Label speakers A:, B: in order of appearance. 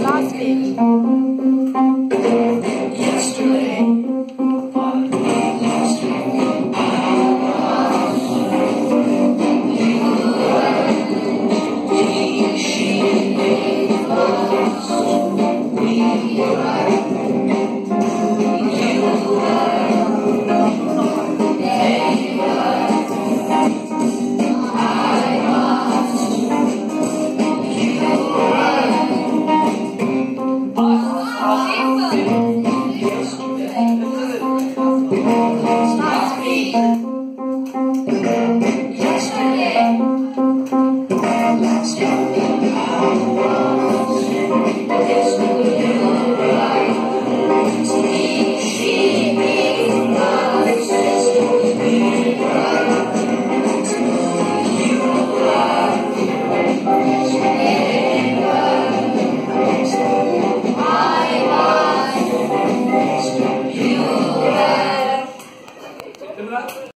A: last baby.
B: Stop me! Gracias.